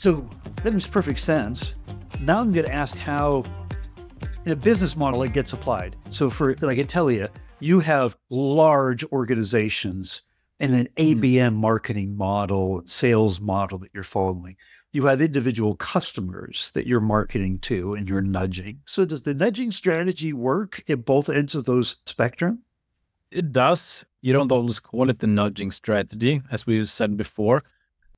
So that makes perfect sense. Now I'm getting asked how in a business model it gets applied. So for like a Telia, you you have large organizations and an hmm. ABM marketing model, sales model that you're following. You have individual customers that you're marketing to and you're nudging. So does the nudging strategy work at both ends of those spectrum? It does. You don't always call it the nudging strategy, as we said before.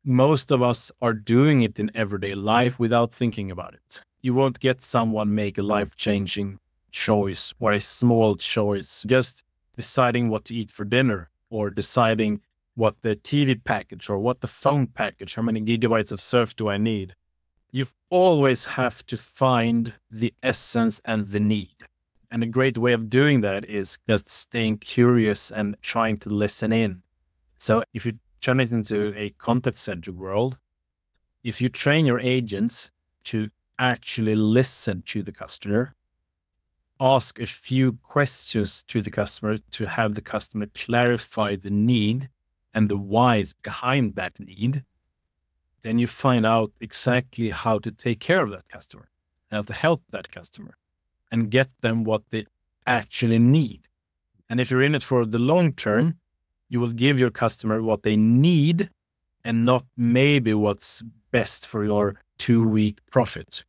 Most of us are doing it in everyday life without thinking about it. You won't get someone make a life changing choice or a small choice, just deciding what to eat for dinner or deciding what the TV package or what the phone package, how many gigabytes of surf do I need? You always have to find the essence and the need. And a great way of doing that is just staying curious and trying to listen in. So if you turn it into mm-hmm. a contact center world, if you train your agents to actually listen to the customer, ask a few questions to the customer to have the customer clarify the need and the whys behind that need, then you find out exactly how to take care of that customer, how to help that customer and get them what they actually need. And if you're in it for the long term, you will give your customer what they need and not maybe what's best for your two week profit.